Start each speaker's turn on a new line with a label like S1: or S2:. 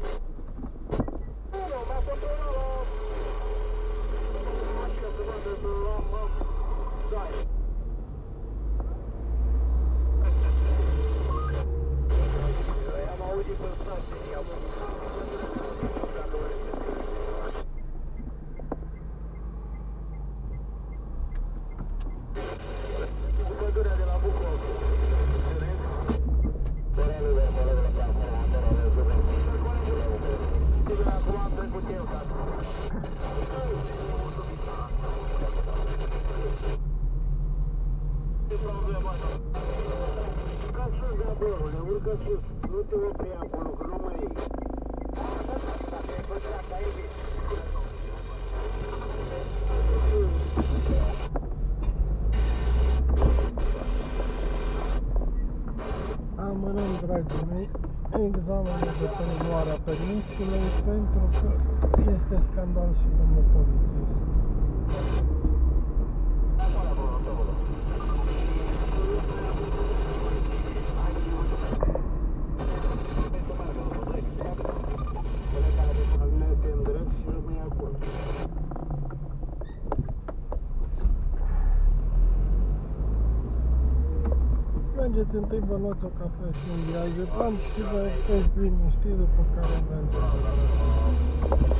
S1: Nu, Ce problemă? Urcă sus de acolo, ne urcă sus. Nu te opri acolo, că nu mai e. Dacă e pădurea ta, e bine.
S2: Amânăm, dragii mei, examenul de preluare a permisului pentru că este scandal și domnul polițist. Mergeți întâi, vă luați o cafea și un diazepam și vă veți liniști după care mergeți